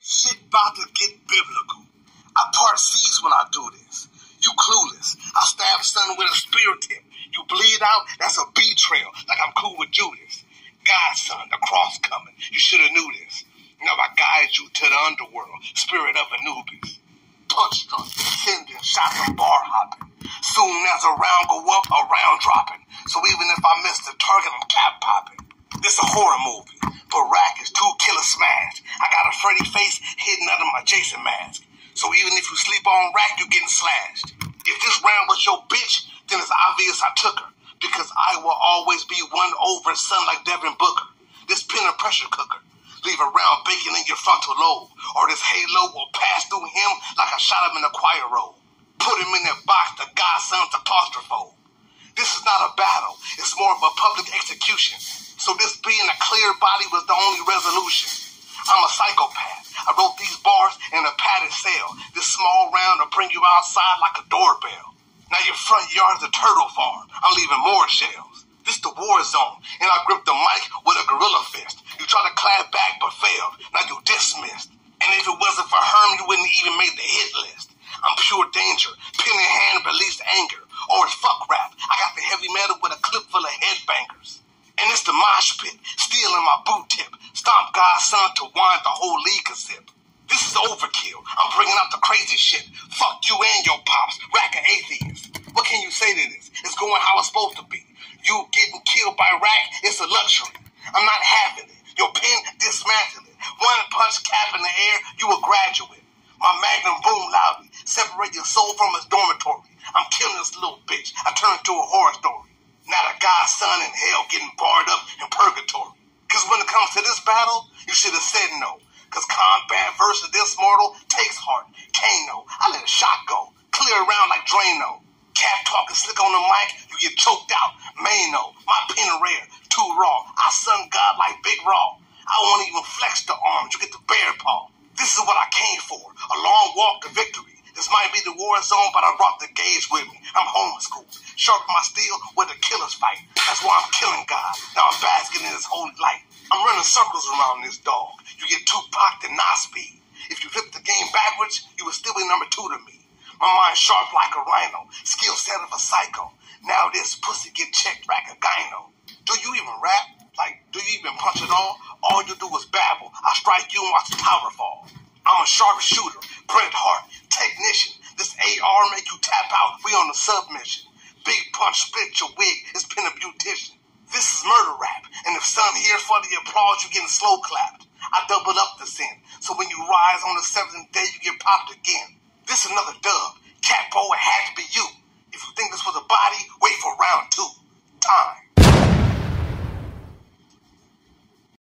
Shit about to get biblical. I part seas when I do this. You clueless. I stab son with a spear tip. You bleed out, that's a betrayal, like I'm cool with Judas. Godson, the cross coming. You should have knew this. Now I guide you to the underworld, spirit of Anubis. Punch drunk, sending shots and bar hopping. Soon as a round go up, a round dropping. So even if I miss the target, I'm cap popping. This a horror movie, but Rack is two killer smash. I got a Freddy face hidden under my Jason mask. So even if you sleep on Rack, you're getting slashed. If this round was your bitch, then it's obvious I took her. Because I will always be one over son like Devin Booker. This pin and pressure cooker. Leave a round bacon in your frontal lobe. Or this halo will pass through him like I shot him in a choir roll. Put him in that box, the godson's apostrophe. This is not a battle. It's more of a public execution. So this being a clear body was the only resolution. I'm a psychopath. I wrote these bars in a padded cell. This small round will bring you outside like a doorbell. Now your front yard's a turtle farm. I'm leaving more shells. This the war zone, and I grip the mic with a gorilla fist. You try to clap back but failed. Now you dismissed. And if it wasn't for Herm, you wouldn't even made the hit list. I'm pure danger. Pen in hand released anger. Or it's fuck rap. I got the heavy metal with a clip full of headbangers. And it's the mosh pit, boot tip. Stomp God's son to wind the whole league a sip. This is overkill. I'm bringing up the crazy shit. Fuck you and your pops. Rack of atheist. What can you say to this? It's going how it's supposed to be. You getting killed by Rack, it's a luxury. I'm not having it. Your pen dismantled it. One punch cap in the air, you a graduate. My magnum boom loudly. Separate your soul from its dormitory. I'm killing this little bitch. I turn into a horror story. Not a godson in hell getting barred up in purgatory. Cause when it comes to this battle, you should have said no. Cause combat versus this mortal takes heart. Kano, I let a shot go. Clear around like Drano. Cat talking slick on the mic, you get choked out. Mano, my pen rare, too raw. I sun God like Big Raw. I won't even flex the arms, you get the bear paw. This is what I came for, a long walk to victory. This might be the war zone, but I brought the gauge with me. I'm homeschooled. Sharp my steel where the killers fight. That's why I'm killing God. Now I'm basking in his holy light. I'm running circles around this dog. You get Tupac to speed. If you flip the game backwards, you would still be number two to me. My mind sharp like a rhino, skill set of a psycho. Now this pussy get checked like a gyno. Do you even rap? Like, do you even punch at all? All you do is babble. I strike you and watch the tower fall. I'm a sharp shooter, Bret Hart, technician. This AR make you tap out. We on the submission. Big punch split your wig. It's been a beautician. This is murder rap. And if some hear for the applause, you're getting slow clapped. I doubled up the sin. So when you rise on the seventh day, you get popped again. This is another dub. Capo, it had to be you. If you think this was a body, wait for round two. Time.